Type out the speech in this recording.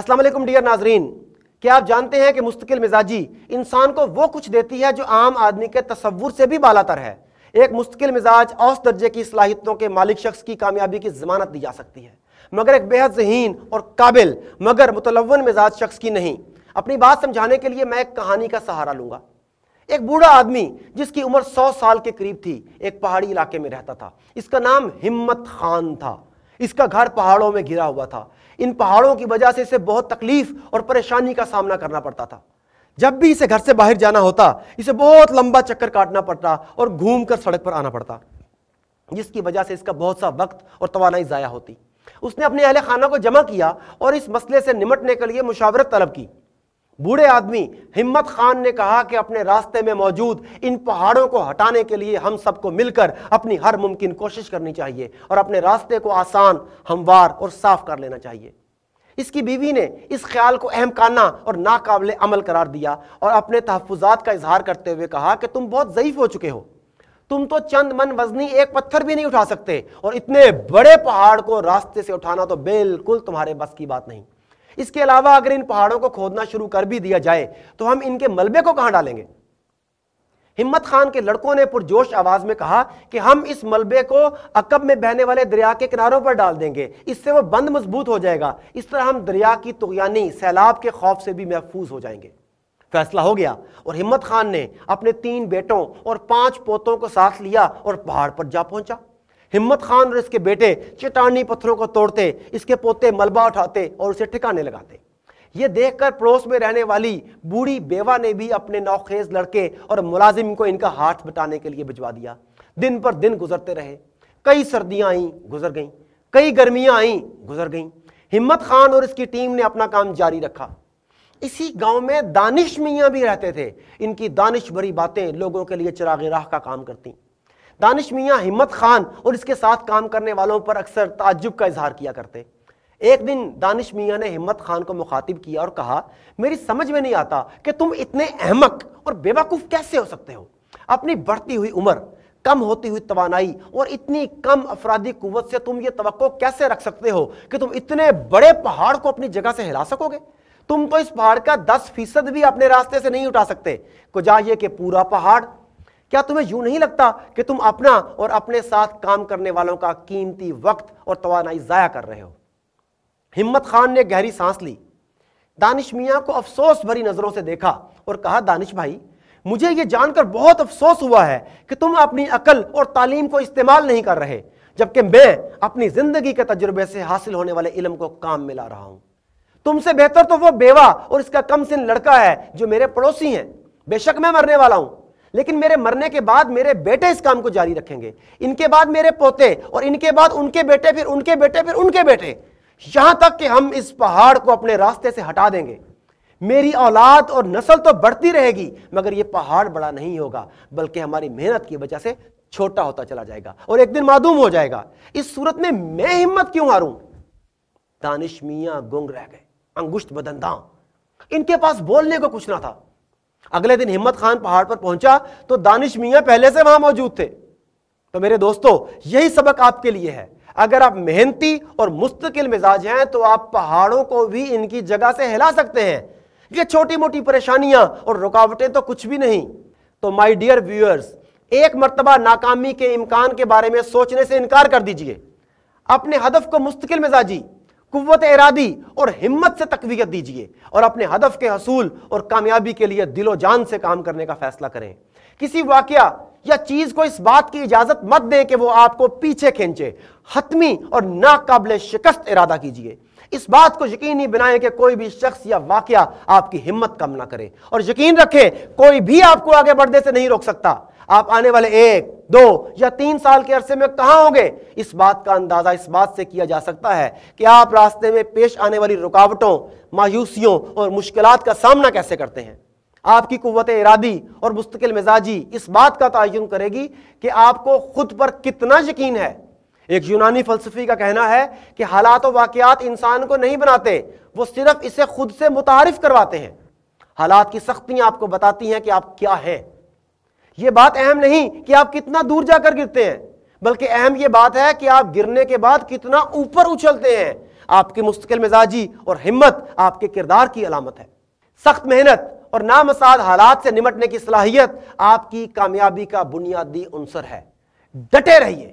السلام علیکم ڈیئر ناظرین، کیا آپ جانتے ہیں کہ مستقل مزاجی انسان کو وہ کچھ دیتی ہے جو عام آدمی کے تصور سے بھی بالا تر ہے؟ ایک مستقل مزاج اوس درجے کی صلاحیتوں کے مالک شخص کی کامیابی کی ضمانت دی جا سکتی ہے۔ مگر ایک بے حد ذہین اور قابل، مگر متلون مزاج شخص کی نہیں۔ اپنی بات سمجھانے کے لیے میں ایک کہانی کا سہارا لوں گا۔ ایک بوڑھا آدمی جس کی عمر سو سال کے قریب تھی، ایک پہاڑی علاقے میں رہتا تھا۔ اس کا نام ہمت خان تھا۔ اس کا گھر پہاڑوں میں گرا ہوا تھا۔ ان پہاڑوں کی وجہ سے اسے بہت تکلیف اور پریشانی کا سامنا کرنا پڑتا تھا۔ جب بھی اسے گھر سے باہر جانا ہوتا، اسے بہت لمبا چکر کاٹنا پڑتا اور گھوم کر سڑک پر آنا پڑتا۔ جس کی وجہ سے اس کا بہت سا وقت اور توانائی ضائع ہوتی۔ اس نے اپنے اہل خانہ کو جمع کیا اور اس مسئلے سے نمٹنے کے لیے مشاورت طلب کی۔ بوڑھے آدمی ہمت خان نے کہا کہ اپنے راستے میں موجود ان پہاڑوں کو ہٹانے کے لیے ہم سب کو مل کر اپنی ہر ممکن کوشش کرنی چاہیے اور اپنے راستے کو آسان، ہموار اور صاف کر لینا چاہیے۔ اس کی بیوی نے اس خیال کو اہم کانا اور ناقابل عمل قرار دیا اور اپنے تحفظات کا اظہار کرتے ہوئے کہا کہ تم بہت ضعیف ہو چکے ہو۔ تم تو چند من وزنی ایک پتھر بھی نہیں اٹھا سکتے اور اتنے بڑے پہاڑ کو راستے سے اٹھانا تو بالکل تمہارے بس کی بات نہیں۔ اس کے علاوہ اگر ان پہاڑوں کو کھودنا شروع کر بھی دیا جائے، تو ہم ان کے ملبے کو کہاں ڈالیں گے؟ ہمت خان کے لڑکوں نے پرجوش آواز میں کہا کہ ہم اس ملبے کو عقب میں بہنے والے دریا کے کناروں پر ڈال دیں گے۔ اس سے وہ بند مضبوط ہو جائے گا۔ اس طرح ہم دریا کی تغیانی سیلاب کے خوف سے بھی محفوظ ہو جائیں گے۔ فیصلہ ہو گیا اور ہمت خان نے اپنے تین بیٹوں اور پانچ پوتوں کو ساتھ لیا اور پہاڑ پر جا پہنچا۔ ہمت خان اور اس کے بیٹے چٹانی پتھروں کو توڑتے، اس کے پوتے ملبہ اٹھاتے اور اسے ٹھکانے لگاتے۔ یہ دیکھ کر پڑوس میں رہنے والی بوڑھی بیوہ نے بھی اپنے نوخیز لڑکے اور ملازم کو ان کا ہاتھ بٹانے کے لیے بھجوا دیا۔ دن پر دن گزرتے رہے۔ کئی سردیاں آئیں، گزر گئیں۔ کئی گرمیاں آئیں، گزر گئیں۔ ہمت خان اور اس کی ٹیم نے اپنا کام جاری رکھا۔ اسی گاؤں میں دانش میاں بھی رہتے تھے۔ ان کی دانش بھری باتیں لوگوں کے لیے چراغ راہ کا کام کرتی دانش میاں ہمت خان اور اس کے ساتھ کام کرنے والوں پر اکثر تعجب کا اظہار کیا کرتے۔ ایک دن دانش میاں نے ہمت خان کو مخاطب کیا اور کہا، میری سمجھ میں نہیں آتا کہ تم اتنے احمق اور بے وقوف کیسے ہو سکتے ہو۔ اپنی بڑھتی ہوئی عمر، کم ہوتی ہوئی توانائی اور اتنی کم افرادی قوت سے تم یہ توقع کیسے رکھ سکتے ہو کہ تم اتنے بڑے پہاڑ کو اپنی جگہ سے ہلا سکو گے؟ تم تو اس پہاڑ کا دس فیصد بھی اپنے راستے سے نہیں اٹھا سکتے۔ کو جا یہ کہ پورا پہاڑ کیا تمہیں یوں نہیں لگتا کہ تم اپنا اور اپنے ساتھ کام کرنے والوں کا قیمتی وقت اور توانائی ضائع کر رہے ہو؟ ہمت خان نے گہری سانس لی۔ دانش میاں کو افسوس بھری نظروں سے دیکھا اور کہا، دانش بھائی، مجھے یہ جان کر بہت افسوس ہوا ہے کہ تم اپنی عقل اور تعلیم کو استعمال نہیں کر رہے، جبکہ میں اپنی زندگی کے تجربے سے حاصل ہونے والے علم کو کام میں لا رہا ہوں۔ تم سے بہتر تو وہ بیوہ اور اس کا کم سن لڑکا ہے جو میرے پڑوسی ہیں۔ بے شک میں مرنے والا ہوں۔ لیکن میرے مرنے کے بعد میرے بیٹے اس کام کو جاری رکھیں گے۔ ان کے بعد میرے پوتے اور ان کے بعد ان کے بیٹے، پھر ان کے بیٹے، پھر ان کے بیٹے۔ یہاں تک کہ ہم اس پہاڑ کو اپنے راستے سے ہٹا دیں گے۔ میری اولاد اور نسل تو بڑھتی رہے گی، مگر یہ پہاڑ بڑا نہیں ہوگا، بلکہ ہماری محنت کی وجہ سے چھوٹا ہوتا چلا جائے گا اور ایک دن معدوم ہو جائے گا۔ اس صورت میں میں ہمت کیوں ہاروں دانش میاں گنگ رہ گئے، انگشت بدنداں ان کے پاس بولنے کو کچھ نہ تھا۔ اگلے دن ہمت خان پہاڑ پر پہنچا تو دانش میاں پہلے سے وہاں موجود تھے۔ تو میرے دوستو، یہی سبق آپ کے لیے ہے۔ اگر آپ محنتی اور مستقل مزاج ہیں تو آپ پہاڑوں کو بھی ان کی جگہ سے ہلا سکتے ہیں۔ یہ چھوٹی موٹی پریشانیاں اور رکاوٹیں تو کچھ بھی نہیں۔ تو مائی ڈیئر ویورز ایک مرتبہ ناکامی کے امکان کے بارے میں سوچنے سے انکار کر دیجیے۔ اپنے ہدف کو مستقل مزاجی قوت ارادی اور ہمت سے تقویت دیجیے اور اپنے ہدف کے حصول اور کامیابی کے لیے دل و جان سے کام کرنے کا فیصلہ کریں۔ کسی واقعہ یا چیز کو اس بات کی اجازت مت دیں کہ وہ آپ کو پیچھے کھینچے۔ حتمی اور ناقابل شکست ارادہ کیجیے۔ اس بات کو یقینی بنائیں کہ کوئی بھی شخص یا واقعہ آپ کی ہمت کم نہ کرے اور یقین رکھیں کوئی بھی آپ کو آگے بڑھنے سے نہیں روک سکتا آپ آنے والے ایک، دو یا تین سال کے عرصے میں کہاں ہوں گے؟ اس بات کا اندازہ اس بات سے کیا جا سکتا ہے کہ آپ راستے میں پیش آنے والی رکاوٹوں، مایوسیوں اور مشکلات کا سامنا کیسے کرتے ہیں؟ آپ کی قوت ارادی اور مستقل مزاجی اس بات کا تعین کرے گی کہ آپ کو خود پر کتنا یقین ہے ایک یونانی فلسفی کا کہنا ہے کہ حالات و واقعات انسان کو نہیں بناتے، وہ صرف اسے خود سے متعارف کرواتے ہیں۔ حالات کی سختیاں آپ کو بتاتی ہیں کہ آپ کیا ہیں۔ یہ بات اہم نہیں کہ آپ کتنا دور جا کر گرتے ہیں، بلکہ اہم یہ بات ہے کہ آپ گرنے کے بعد کتنا اوپر اچھلتے ہیں۔ آپ کی مستقل مزاجی اور ہمت آپ کے کردار کی علامت ہے۔ سخت محنت اور نامساد حالات سے نمٹنے کی صلاحیت آپ کی کامیابی کا بنیادی عنصر ہے۔ ڈٹے رہیے۔